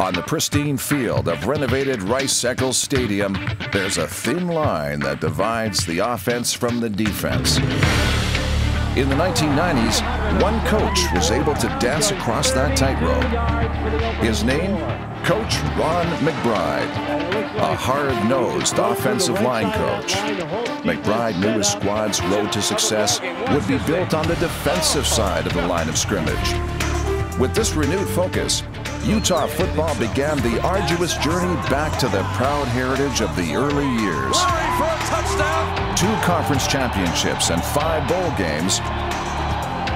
On the pristine field of renovated Rice Eccles Stadium, there's a thin line that divides the offense from the defense. In the 1990s, one coach was able to dance across that tightrope. His name? Coach Ron McBride, a hard-nosed offensive line coach. McBride knew his squad's road to success would be built on the defensive side of the line of scrimmage. With this renewed focus, Utah football began the arduous journey back to the proud heritage of the early years. Two conference championships and five bowl games,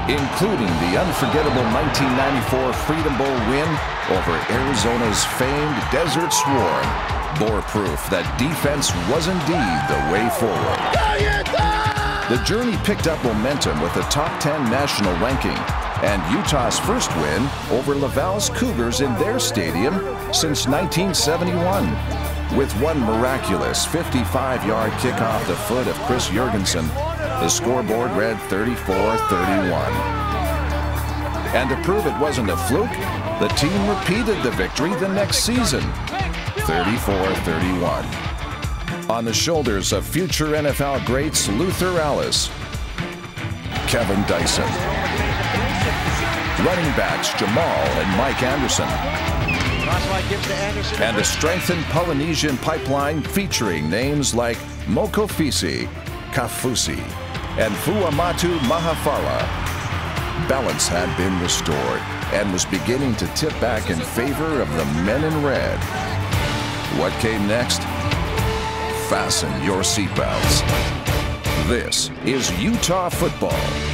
including the unforgettable 1994 Freedom Bowl win over Arizona's famed Desert Swarm, bore proof that defense was indeed the way forward. The journey picked up momentum with a top 10 national ranking and Utah's first win over LaVell's Cougars in their stadium since 1971. With one miraculous 55-yard kick off the foot of Chris Yergensen, the scoreboard read 34-31. And to prove it wasn't a fluke, the team repeated the victory the next season, 34-31. On the shoulders of future NFL greats Luther Elliss, Kevin Dyson, running backs Jamal and Mike Anderson. And a strengthened Polynesian pipeline featuring names like Mokofisi, Kafusi, and Fuamatu-Ma'afala. Balance had been restored and was beginning to tip back in favor of the men in red. What came next? Fasten your seatbelts. This is Utah football.